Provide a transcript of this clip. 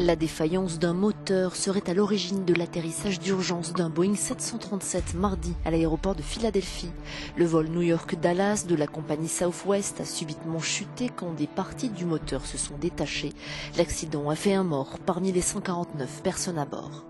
La défaillance d'un moteur serait à l'origine de l'atterrissage d'urgence d'un Boeing 737 mardi à l'aéroport de Philadelphie. Le vol New York-Dallas de la compagnie Southwest a subitement chuté quand des parties du moteur se sont détachées. L'accident a fait un mort parmi les 149 personnes à bord.